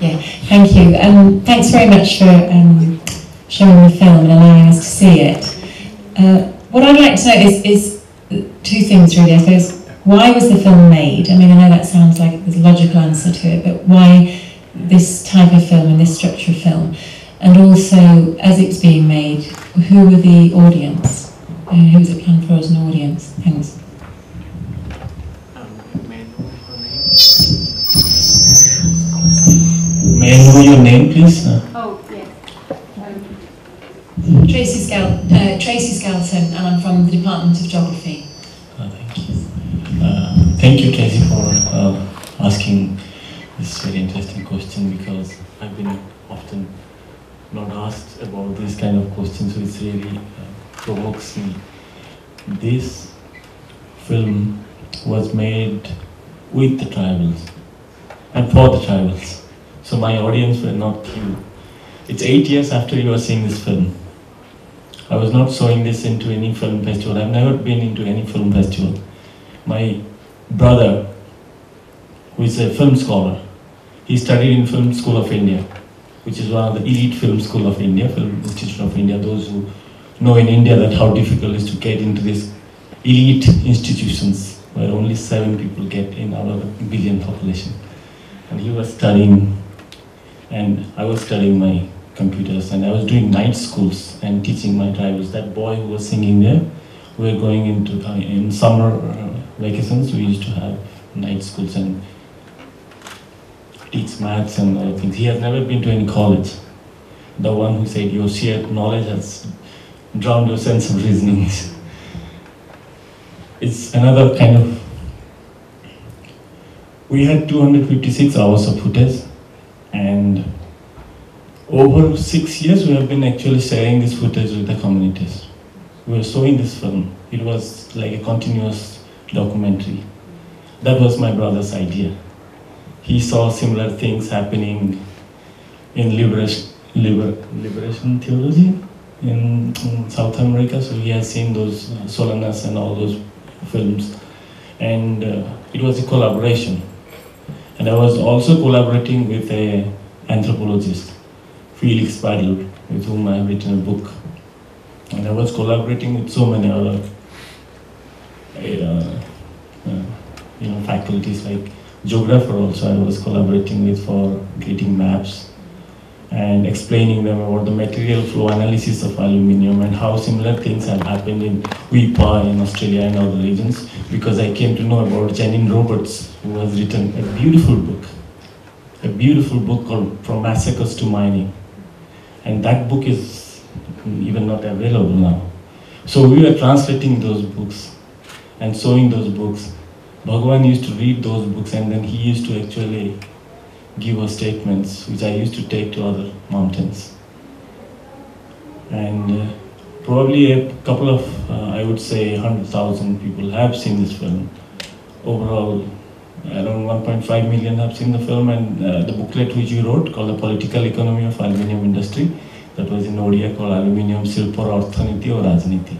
Yeah, thank you. Um, thanks very much for um, showing the film and allowing us to see it. Uh, what I'd like to know is, is two things really, I suppose. Why was the film made? I mean, I know that sounds like there's a logical answer to it, but why this type of film and this structure of film? And also, as it's being made, who were the audience? Uh, who was it planned for as an audience? Thanks. May I know your name, please? Oh, yes. Tracy, Skel- uh, Tracy Skelton, and I'm from the Department of Geography. uh, thank you. Uh, thank you, Tracy, for uh, asking this very interesting question because I've been often not asked about this kind of questions, it really uh, provokes me. This film was made with the tribals and for the tribals. So my audience were not you. It's eight years after you are seeing this film. I was not showing this into any film festival. I've never been into any film festival. My brother, who is a film scholar, he studied in Film School of India, which is one of the elite film school of India, Film Institute of India. Those who know in India that how difficult it is to get into these elite institutions where only seven people get in out of a billion population. And he was studying, and I was studying my computers, and I was doing night schools and teaching my drivers. That boy who was singing there, we were going into uh, in summer uh, vacations. We used to have night schools and teach maths and other things. He has never been to any college. The one who said your sheer knowledge has drowned your sense of reasoning. it's another kind of. We had 256 hours of footage, and over six years we have been actually sharing this footage with the communities. We were showing this film. It was like a continuous documentary. That was my brother's idea. He saw similar things happening in liberation, liber, liberation theology in, in South America. So he has seen those uh, Solanas and all those films. And uh, it was a collaboration. And I was also collaborating with a anthropologist, Felix Padel, with whom I have written a book. And I was collaborating with so many other uh, uh, you know, faculties like geographer also I was collaborating with for creating maps and explaining them about the material flow analysis of aluminium and how similar things have happened in Weipa in Australia and other regions because I came to know about Janine Roberts who has written a beautiful book, a beautiful book called From Massacres to Mining. And that book is even not available now. So we were translating those books and showing those books. Bhagwan used to read those books and then he used to actually give us statements which I used to take to other mountains. And uh, probably a couple of, uh, I would say, 100,000 people have seen this film. Overall, around 1.5 million have seen the film and uh, the booklet which you wrote called The Political Economy of Aluminium Industry, that was in Odia called Aluminium Silpor Orthaniti or Rajniti.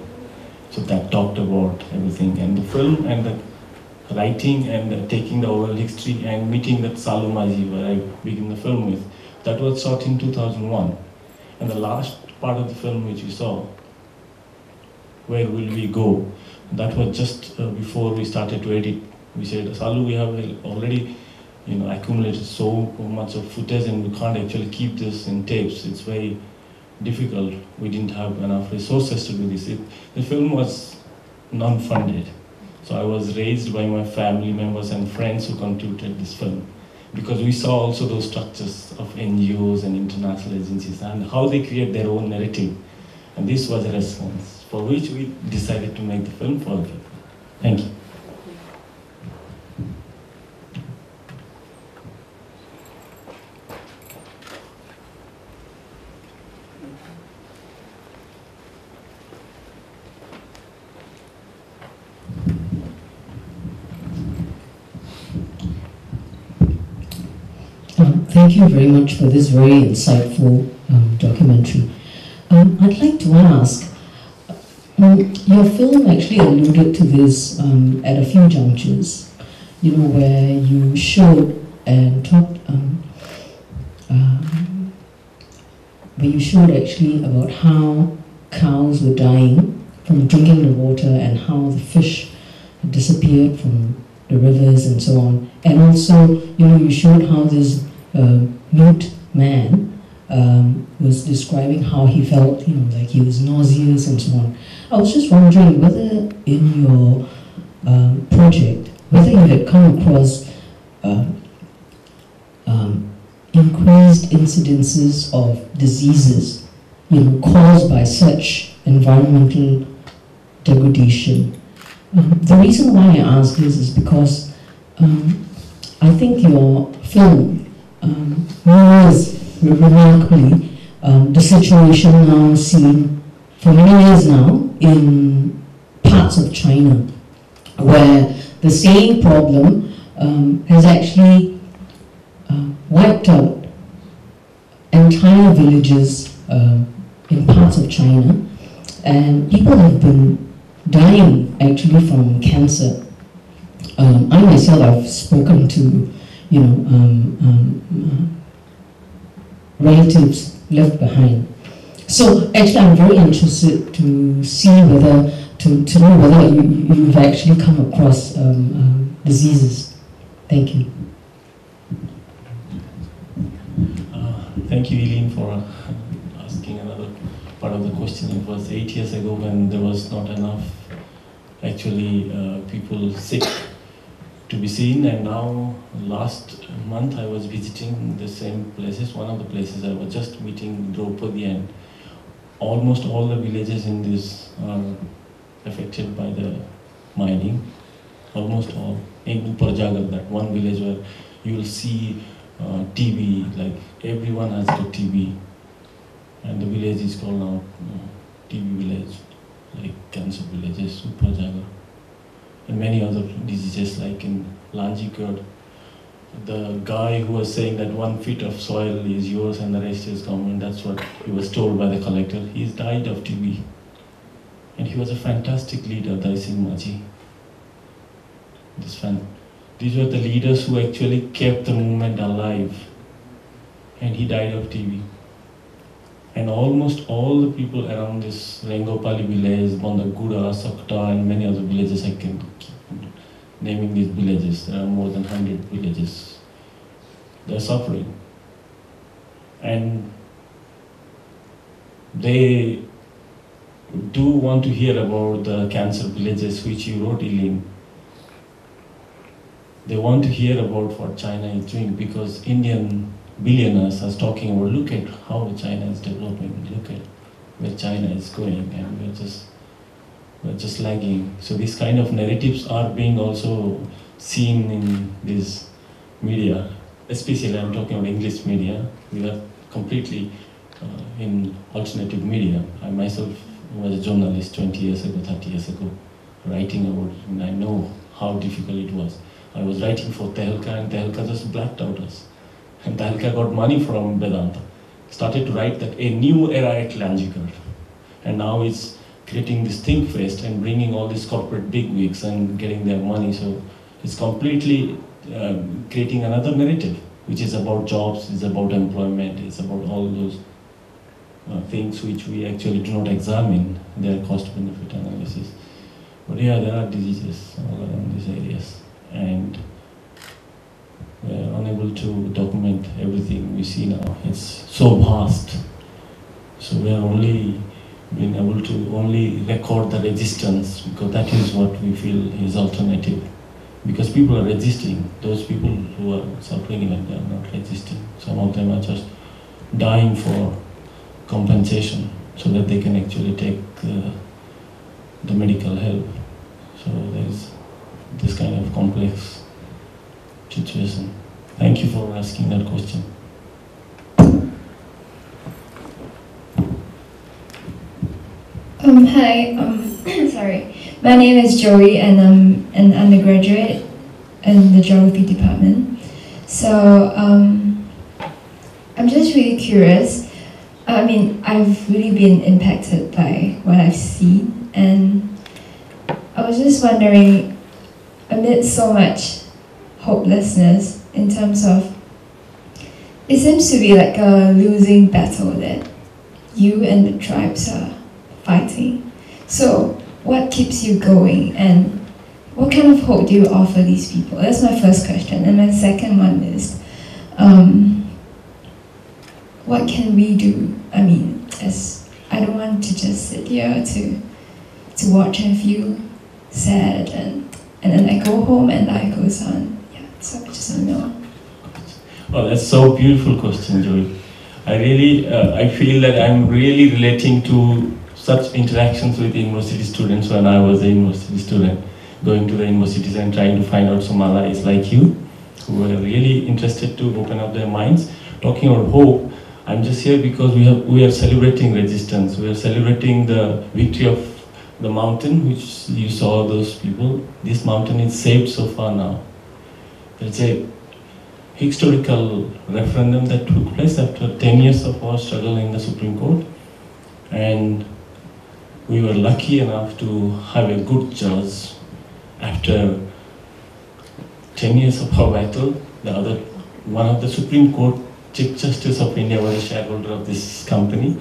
So that talked about everything and the film and the writing and taking the oral history and meeting that Salu Maji where I begin the film with. That was shot in 2001. And the last part of the film which you saw, Where Will We Go, that was just uh, before we started to edit. We said, Salu, we have already you know, accumulated so much of footage and we can't actually keep this in tapes. It's very difficult. We didn't have enough resources to do this. It, the film was non-funded. So I was raised by my family members and friends who contributed this film. Because we saw also those structures of NGOs and international agencies and how they create their own narrative. And this was a response for which we decided to make the film for people. Thank you. Um, thank you very much for this very insightful um, documentary. Um, I'd like to ask, um, your film actually alluded to this um, at a few junctures, you know, where you showed and talked, um, where you showed actually about how cows were dying from drinking the water and how the fish disappeared from the rivers and so on. And also, you know, you showed how this uh, mute man um, was describing how he felt, you know, like he was nauseous and so on. I was just wondering whether in your um, project, whether you had come across uh, um, increased incidences of diseases, you know, caused by such environmental degradation. Um, the reason why I ask this is because um, I think your film um, mirrors remarkably um, the situation now seen for many years now in parts of China, where the same problem um, has actually uh, wiped out entire villages uh, in parts of China, and people have been dying actually from cancer. Um, I myself have spoken to, you know, um, um, uh, relatives left behind. So actually, I'm very interested to see whether to, to know whether you, you've actually come across um, um, diseases. Thank you. Uh, thank you, Eileen, for uh, asking another part of the question. It was eight years ago when there was not enough actually uh, people sick to be seen and now last month I was visiting the same places one of the places I was just meeting Draupadi and almost all the villages in this are affected by the mining. Almost all in Prajagar that one village where you will see uh, TB like everyone has got TV and the village is called now uh, TB village like cancer villages, Upajagar, and many other diseases like in Lanjigarh. The guy who was saying that one feet of soil is yours and the rest is government, that's what he was told by the collector. He's died of TB. And he was a fantastic leader, Dai Singh Maji. This fan. These were the leaders who actually kept the movement alive. And he died of TB and almost all the people around this Rengopali village, Bondaguda, Sakta, and many other villages, I can keep naming these villages. There are more than 100 villages. They're suffering. And they do want to hear about the cancer villages which you wrote, Eileen. They want to hear about what China is doing because Indian billionaires are talking about look at how China is developing, look at where China is going, and we're just we're just lagging. So these kind of narratives are being also seen in this media, especially I'm talking about English media. We are completely uh, in alternative media. I myself was a journalist 20 years ago, 30 years ago, writing about it, and I know how difficult it was. I was writing for Tehelka, and Tehelka just blacked out us. And Tehelka got money from Vedanta. Started to write that a new era at Lanjigarh. And now it's creating this Think Fest and bringing all these corporate bigwigs and getting their money. So it's completely um, creating another narrative, which is about jobs, it's about employment, it's about all those uh, things which we actually do not examine their cost benefit analysis. But yeah, there are diseases all around these areas. And unable to document everything we see now. It's so vast. So we are only being able to only record the resistance because that is what we feel is alternative. Because people are resisting. Those people who are suffering in it, they are not resisting. Some of them are just dying for compensation so that they can actually take uh, the medical help. So there is this kind of complex situation. Thank you for asking that question. Um, hi, um, sorry. My name is Joey and I'm an undergraduate in the geography department. So, um, I'm just really curious. I mean, I've really been impacted by what I've seen, and I was just wondering, amid so much hopelessness in terms of, it seems to be like a losing battle that you and the tribes are fighting. So, what keeps you going, and what kind of hope do you offer these people? That's my first question. And my second one is, um, what can we do? I mean, as I don't want to just sit here to to watch and feel sad, and and then I go home and life goes on. Oh, that's so beautiful question, Joy. I really, uh, I feel that I'm really relating to such interactions with university students when I was a university student, going to the universities and trying to find out some allies like you, who are really interested to open up their minds. Talking about hope, I'm just here because we have we are celebrating resistance. We are celebrating the victory of the mountain, which you saw those people. This mountain is saved so far now. There's a historical referendum that took place after 10 years of our struggle in the Supreme Court. And we were lucky enough to have a good judge after 10 years of our battle. The other, one of the Supreme Court Chief Justice of India was a shareholder of this company.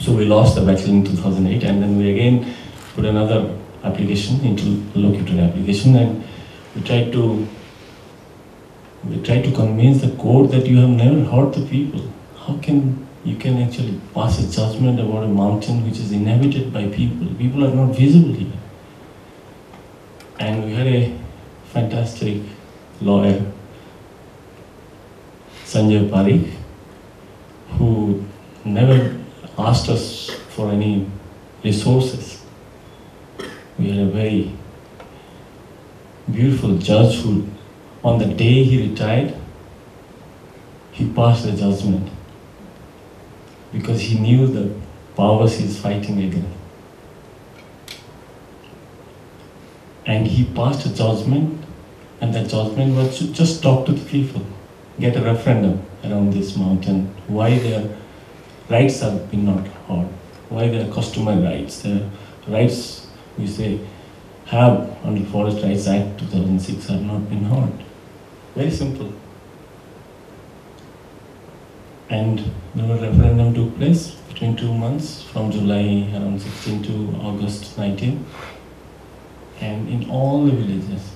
So we lost the battle in 2008 and then we again put another application into locator application and we tried to we try to convince the court that you have never hurt the people. How can you can actually pass a judgment about a mountain which is inhabited by people? People are not visible here. And we had a fantastic lawyer, Sanjay Parikh, who never asked us for any resources. We had a very beautiful judge who on the day he retired, he passed the judgment because he knew the powers he is fighting against. And he passed a judgment, and that judgment was to just talk to the people, get a referendum around this mountain, why their rights have been not heard, why their customer rights, their rights, we say, have under Forest Rights Act 2006 have not been heard. Very simple. And the referendum took place between two months, from July around 16 to August 19. And in all the villages,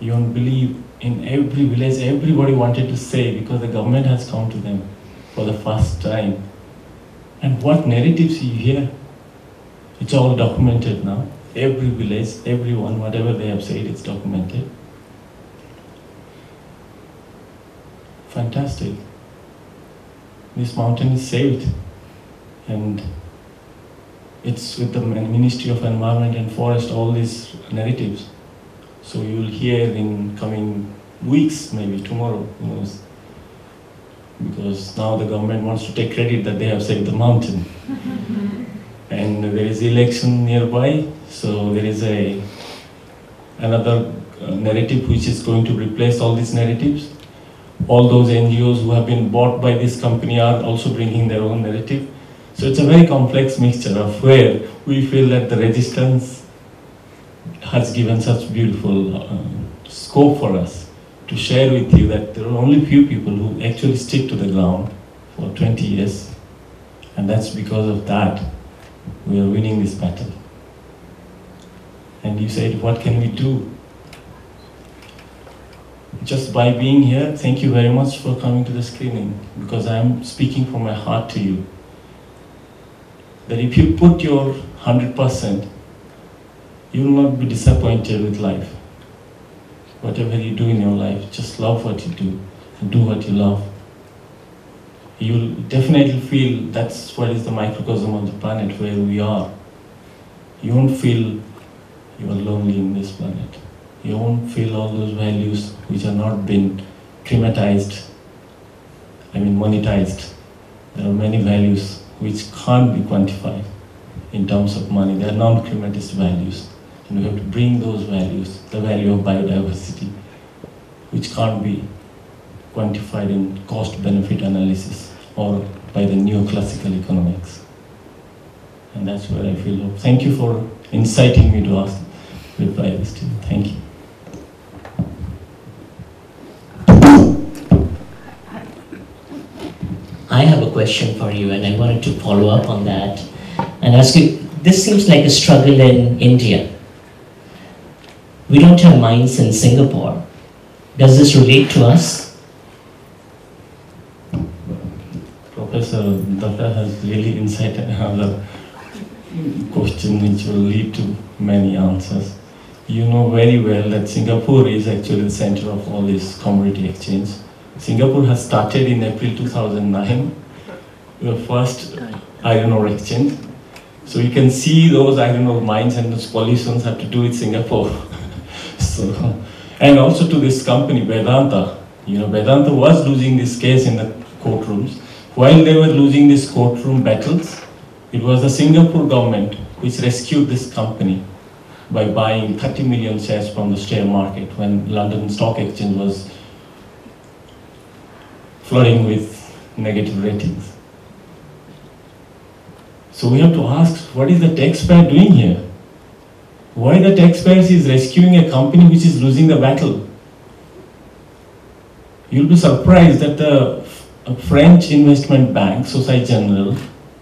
you won't believe, in every village, everybody wanted to say because the government has come to them for the first time. And what narratives you hear, it's all documented now. Every village, everyone, whatever they have said, it's documented. Fantastic. This mountain is saved and it's with the Ministry of Environment and Forest, all these narratives. So you will hear in coming weeks, maybe tomorrow. Because now the government wants to take credit that they have saved the mountain. and there is election nearby, so there is a another uh, narrative which is going to replace all these narratives all those NGOs who have been bought by this company are also bringing their own narrative. So it's a very complex mixture of where we feel that the resistance has given such beautiful uh, scope for us to share with you that there are only few people who actually stick to the ground for 20 years. And that's because of that we are winning this battle. And you said, what can we do? Just by being here, thank you very much for coming to the screening because I'm speaking from my heart to you. That if you put your 100%, you will not be disappointed with life. Whatever you do in your life, just love what you do and do what you love. You'll definitely feel that's what is the microcosm of the planet where we are. You won't feel you are lonely in this planet you won't feel all those values which are not been crematized, I mean monetized. There are many values which can't be quantified in terms of money. They are non-crematized values. And we have to bring those values, the value of biodiversity, which can't be quantified in cost-benefit analysis or by the neoclassical economics. And that's where I feel hope. Thank you for inciting me to ask, reply this to you. Thank you. I have a question for you, and I wanted to follow up on that and ask you this seems like a struggle in India. We don't have mines in Singapore. Does this relate to us? Professor Datta has really incited uh, another question which will lead to many answers. You know very well that Singapore is actually the center of all this commodity exchange. Singapore has started in April 2009, the first iron ore exchange. So you can see those iron ore mines and those pollutions have to do with Singapore. so, and also to this company, Vedanta. You know, Vedanta was losing this case in the courtrooms. While they were losing these courtroom battles, it was the Singapore government which rescued this company by buying 30 million shares from the share market when London Stock Exchange was flooding with negative ratings. So we have to ask, what is the taxpayer doing here? Why the taxpayer is rescuing a company which is losing the battle? You'll be surprised that the French investment bank, Societe Generale,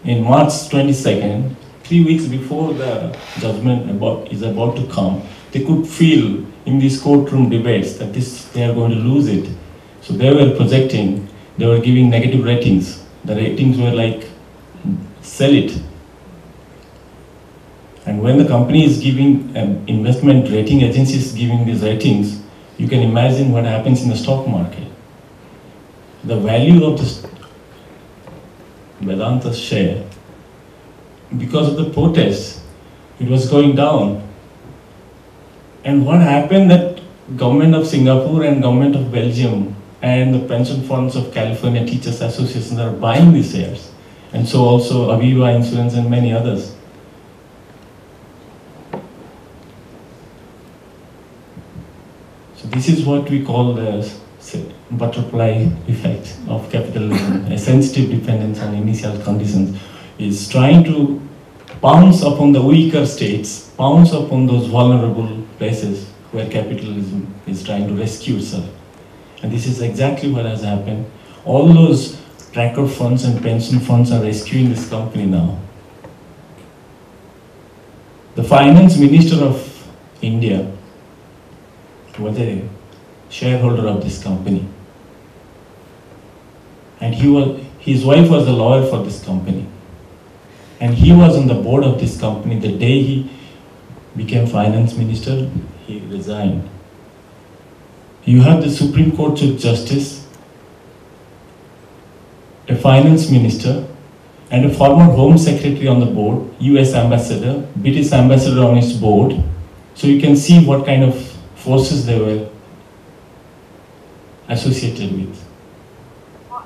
in March 22nd, three weeks before the judgment about, is about to come, they could feel in these courtroom debates that this they are going to lose it. So they were projecting, they were giving negative ratings. The ratings were like, sell it. And when the company is giving um, investment rating agencies giving these ratings, you can imagine what happens in the stock market. The value of the Vedanta share, because of the protests, it was going down. And what happened that government of Singapore and government of Belgium and the pension funds of California Teachers Associations are buying these shares. And so also Aviva Insurance and many others. So this is what we call the butterfly effect of capitalism, a uh, sensitive dependence on initial conditions, is trying to pounce upon the weaker states, pounce upon those vulnerable places where capitalism is trying to rescue itself. And this is exactly what has happened. All those tracker funds and pension funds are rescuing this company now. The finance minister of India was a shareholder of this company. And he was, his wife was a lawyer for this company. And he was on the board of this company the day he became finance minister, he resigned. You have the Supreme Court Chief Justice, a finance minister, and a former Home Secretary on the board, US Ambassador, British Ambassador on its board. So you can see what kind of forces they were associated with.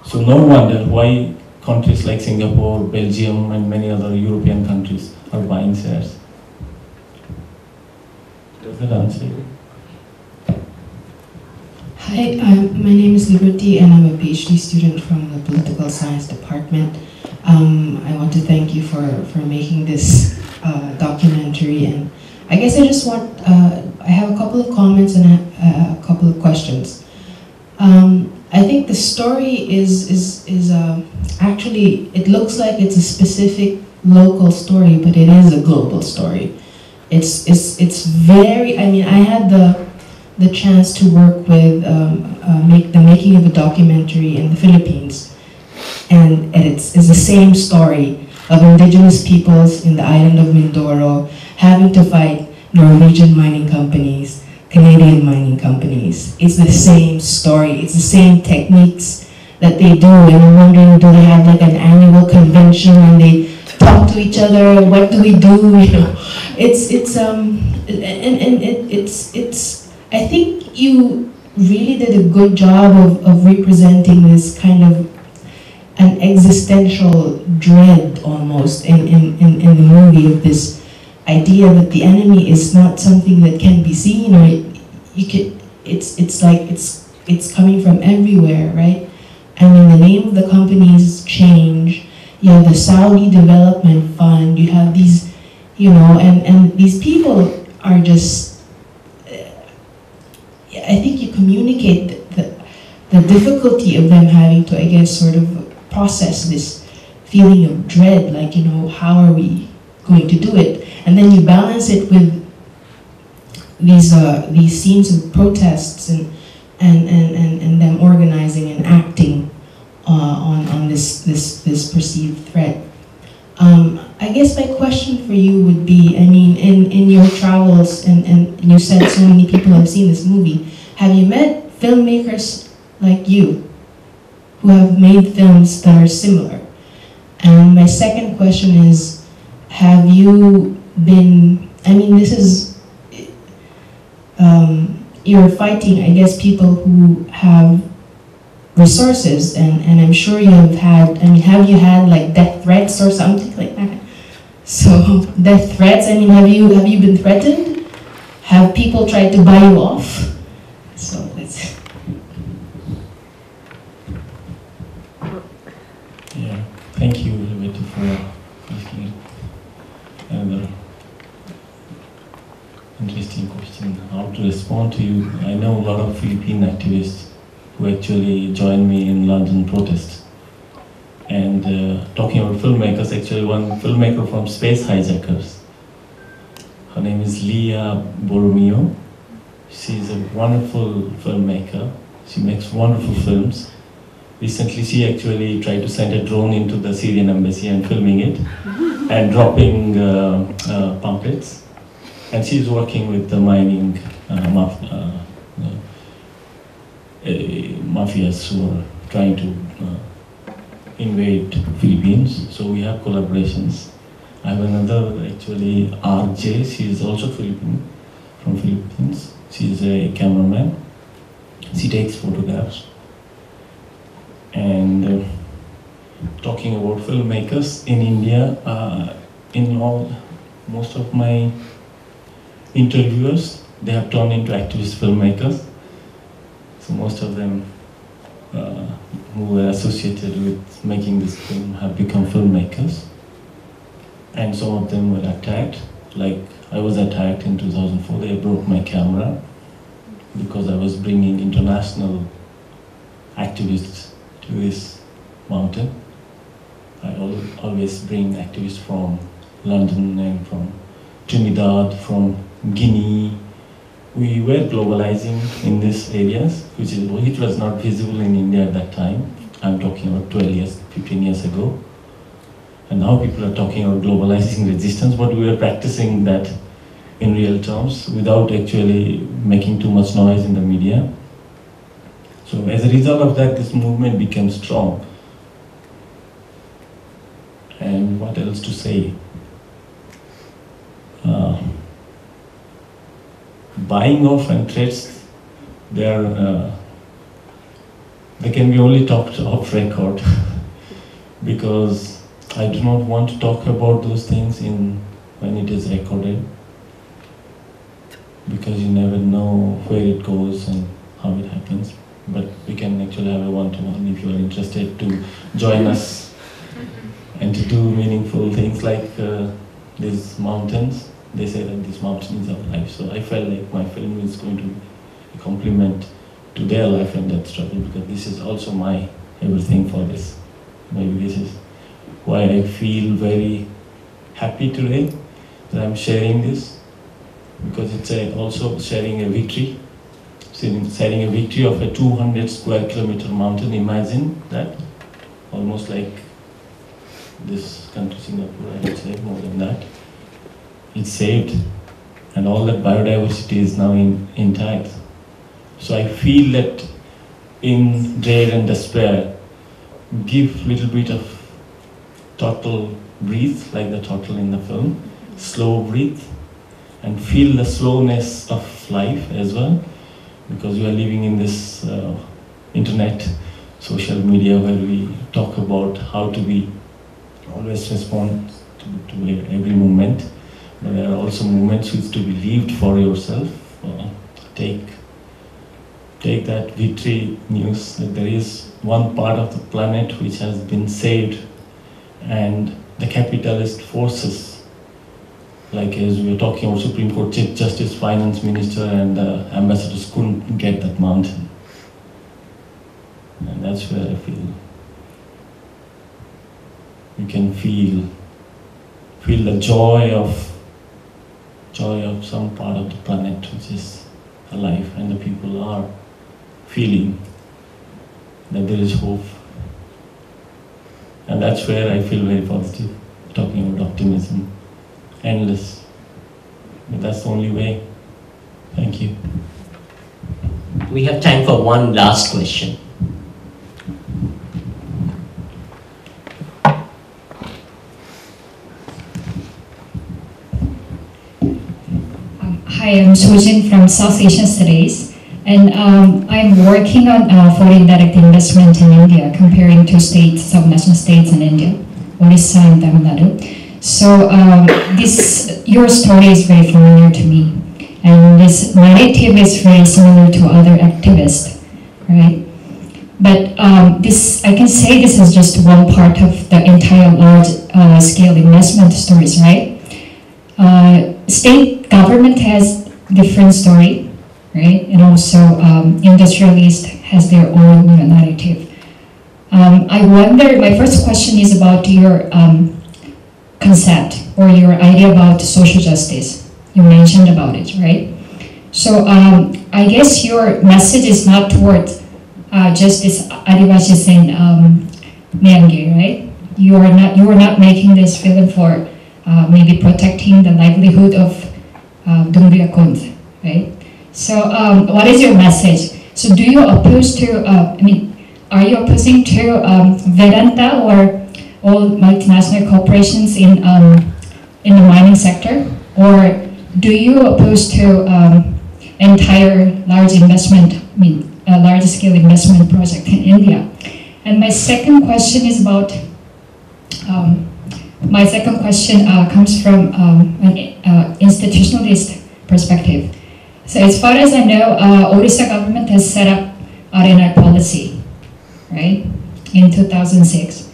So no wonder why countries like Singapore, Belgium, and many other European countries are buying shares. Does that answer you? Hi, um, my name is Liberty and I'm a PhD student from the Political Science Department. Um, I want to thank you for, for making this uh, documentary and I guess I just want, uh, I have a couple of comments and a, a couple of questions. Um, I think the story is, is, is uh, actually, it looks like it's a specific local story, but it is a global story. It's, it's, it's very, I mean, I had the, the chance to work with um, uh, make the making of a documentary in the Philippines, and, it's, it's the same story of indigenous peoples in the island of Mindoro having to fight Norwegian mining companies, Canadian mining companies. It's the same story. It's the same techniques that they do. And I'm wondering, do they have like an annual convention and they talk to each other? What do we do? You know, it's it's um and and it, it's it's. I think you really did a good job of, of representing this kind of an existential dread almost in, in, in, in the movie of this idea that the enemy is not something that can be seen or it, you could it's it's like it's it's coming from everywhere right? And in the name of the company's change, you have the Saudi Development Fund, you have these, you know, and, and these people are just, I think you communicate the, the, difficulty of them having to, I guess, sort of process this feeling of dread, like, you know, how are we going to do it? And then you balance it with these, uh, these scenes of protests and, and, and, and, and them organizing and acting uh, on, on this, this, this perceived threat. Um, I guess my question for you would be, I mean, in, in your travels, and, and you said so many people have seen this movie, have you met filmmakers like you who have made films that are similar? And my second question is, have you been, I mean, this is, um, you're fighting, I guess, people who have resources, and, and I'm sure you have had, I mean, have you had like death threats or something like that? So, death threats, I mean, have you, have you been threatened? Have people tried to buy you off? So, that's, Yeah, thank you, Rebecca, for asking another interesting question. How to respond to you? I know a lot of Philippine activists who actually joined me in London protest. And uh, talking about filmmakers, actually one filmmaker from Space Hijackers. Her name is Leah Borromeo. She's a wonderful filmmaker. She makes wonderful films. Recently, she actually tried to send a drone into the Syrian embassy and filming it and dropping uh, uh, pamphlets. And she's working with the mining uh, maf- uh, uh, uh, mafias who are trying to uh, invade Philippines. So we have collaborations. I have another actually RJ. She is also Philippine from Philippines. She is a cameraman. She takes photographs. And uh, talking about filmmakers in India, uh, in all most of my interviewers, they have turned into activist filmmakers. So most of them uh, who were associated with making this film have become filmmakers. And some of them were attacked. Like I was attacked in 2004. They broke my camera because I was bringing international activists to this mountain. I always bring activists from London and from Trinidad, from Guinea. We were globalizing in these areas, which, is, was not visible in India at that time. I'm talking about 12 years, 15 years ago. And now people are talking about globalizing resistance, but we were practicing that in real terms without actually making too much noise in the media. So as a result of that, this movement became strong. And what else to say? Uh, buying off and threats, they are uh, they can be only talked off record because I do not want to talk about those things in when it is recorded because you never know where it goes and how it happens. But we can actually have a one-to-one if you are interested to join us and to do meaningful things like uh, these mountains. They say that these mountains are life. So I felt like my film is going to compliment to their life and that struggle because this is also my everything for this. Maybe this is why I feel very happy today that I'm sharing this because it's a, also sharing a victory, sharing a victory of a 200 square kilometer mountain. Imagine that, almost like this country, Singapore, I would say, more than that. It's saved, and all that biodiversity is now in, intact. So I feel that in dread and despair, give little bit of total breathe, like the turtle in the film, slow breathe, and feel the slowness of life as well, because we are living in this uh, internet, social media where we talk about how to be always respond to, to every moment. There are also moments which to be lived for yourself. Uh, take take that victory news that there is one part of the planet which has been saved and the capitalist forces like as we were talking about Supreme Court Chief Justice, Finance Minister and uh, ambassadors couldn't get that mountain. And that's where I feel you can feel feel the joy of joy of some part of the planet which is alive and the people are feeling that there is hope. And that's where I feel very positive, talking about optimism. Endless. But that's the only way. Thank you. We have time for one last question. Hi, I'm Sujin from South Asian Studies, and um, I'm working on uh, foreign direct investment in India, comparing two states, subnational states in India, Orissa and Tamil Nadu. So um, this, your story is very familiar to me, and this narrative is very similar to other activists, right? But um, this, I can say this is just one part of the entire large-scale investment stories, right? Uh, state government has different story, right? And also um, industrialist has their own narrative. Um, I wonder, my first question is about your um, concept or your idea about social justice. You mentioned about it, right? So um, I guess your message is not toward uh, just this Adivasis and um, right? You are not you are not making this film for uh, maybe protecting the livelihood of uh, Dongria Kondh, right? So um, what is your message? So do you oppose to, uh, I mean, are you opposing to um, Vedanta or all multinational corporations in, um, in the mining sector? Or do you oppose to um, entire large investment, I mean, a large scale investment project in India? And my second question is about um, my second question uh, comes from um, an uh, institutionalist perspective. So as far as I know, uh, Odisha government has set up RNR policy, right, in 2006.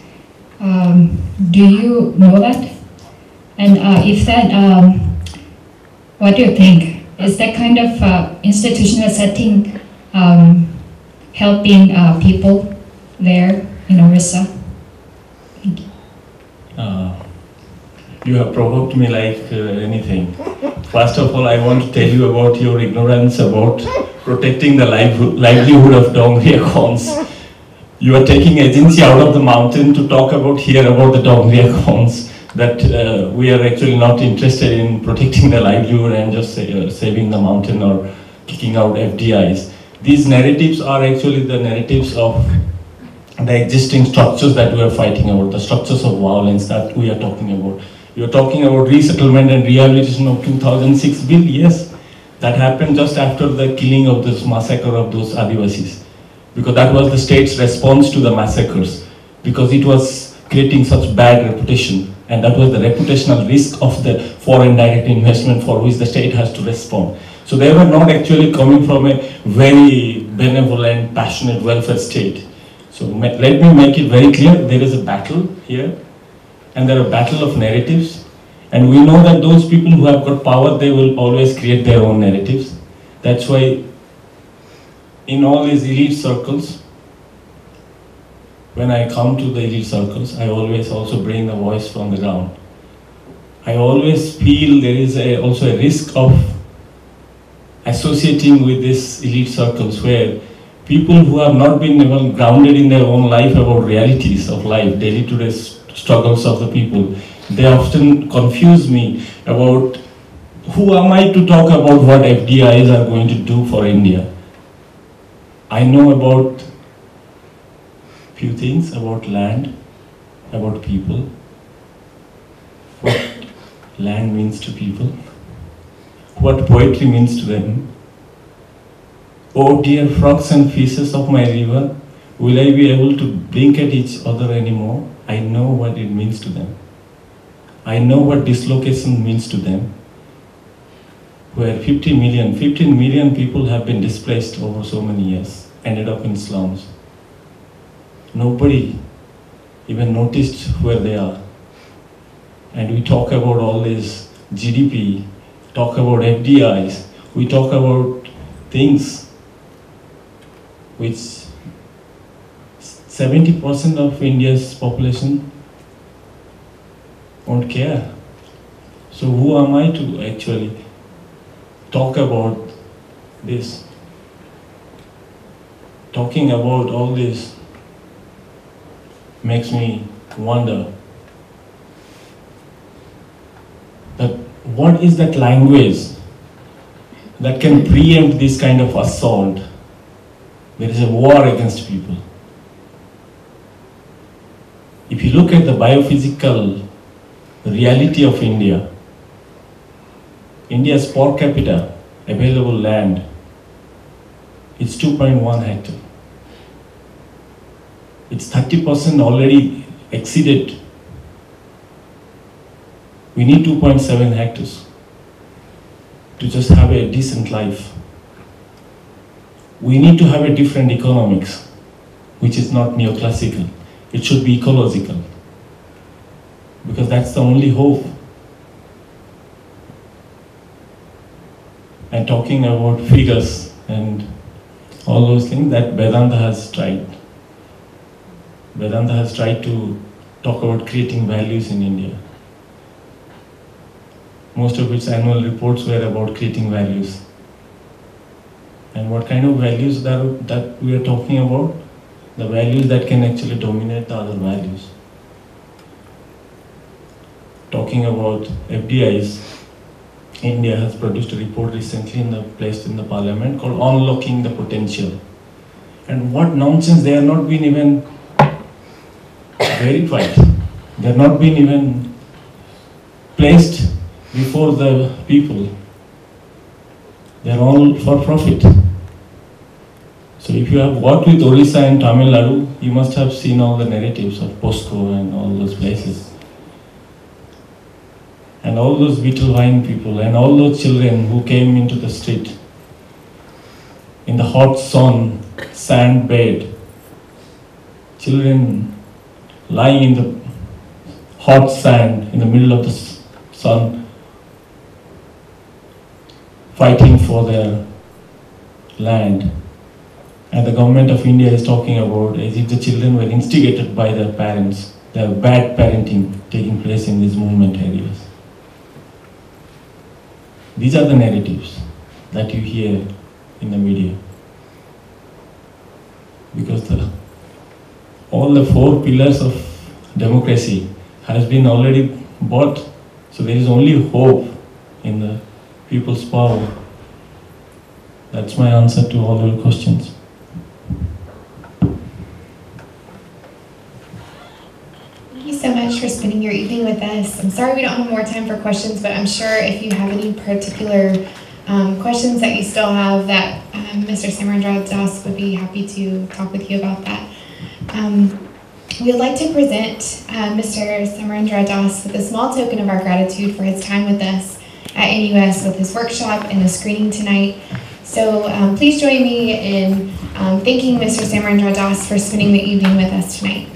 Um, do you know that? And uh, if that, um, what do you think? Is that kind of uh, institutional setting um, helping uh, people there in Orissa? thank Uh, you have provoked me like uh, anything. First of all, I want to tell you about your ignorance about protecting the liv- livelihood of Dongria Kondhs. You are taking agency out of the mountain to talk about here about the Dongria Kondhs. That uh, we are actually not interested in protecting the livelihood and just uh, saving the mountain or kicking out FDIs. These narratives are actually the narratives of the existing structures that we are fighting about, the structures of violence that we are talking about. You're talking about resettlement and rehabilitation of 2006 bill, yes. That happened just after the killing of this massacre of those Adivasis. Because that was the state's response to the massacres. Because it was creating such bad reputation. And that was the reputational risk of the foreign direct investment for which the state has to respond. So they were not actually coming from a very benevolent, passionate welfare state. So let me make it very clear, there is a battle here, and there are battle of narratives, and we know that those people who have got power, they will always create their own narratives. That's why in all these elite circles, when I come to the elite circles, I always also bring the voice from the ground. I always feel there is a, also a risk of associating with these elite circles where people who have not been even grounded in their own life about realities of life, daily to day struggles of the people, they often confuse me about who am I to talk about what FDIs are going to do for India. I know about few things about land, about people, what land means to people, what poetry means to them. Oh dear frogs and fishes of my river, will I be able to blink at each other anymore? I know what it means to them. I know what dislocation means to them. where 50 million, 15 million people have been displaced over so many years, ended up in slums. Nobody even noticed where they are. And we talk about all this GDP, talk about FDIs, we talk about things which 70% of India's population won't care. So who am I to actually talk about this? Talking about all this makes me wonder that what is that language that can preempt this kind of assault? There is a war against people. If you look at the biophysical reality of India, India's per capita available land is 2.1 hectare. It's 30% already exceeded. We need 2.7 hectares to just have a decent life. We need to have a different economics, which is not neoclassical. It should be ecological. Because that's the only hope. And talking about figures and all those things that Vedanta has tried. Vedanta has tried to talk about creating values in India. Most of its annual reports were about creating values. And what kind of values that, that we are talking about? The values that can actually dominate the other values. Talking about FDIs, India has produced a report recently in the placed in the parliament called Unlocking the Potential. And what nonsense, they are not been even verified. They have not been even placed before the people. They are all for profit. So if you have worked with Orissa and Tamil Nadu, you must have seen all the narratives of POSCO and all those places. And all those Vittelwein people and all those children who came into the street in the hot sun, sand bed, children lying in the hot sand in the middle of the sun, fighting for their land. And the government of India is talking about as if the children were instigated by their parents. Are bad parenting taking place in these movement areas. These are the narratives that you hear in the media. Because the, all the four pillars of democracy has been already bought. So there is only hope in the people's power. That's my answer to all your questions. Thank you so much for spending your evening with us. I'm sorry we don't have more time for questions, but I'm sure if you have any particular um, questions that you still have, that um, Mr. Samarendra Das would be happy to talk with you about that. Um, we would like to present uh, Mr. Samarendra Das with a small token of our gratitude for his time with us at NUS with his workshop and the screening tonight. So um, please join me in um, thanking Mr. Samarendra Das for spending the evening with us tonight.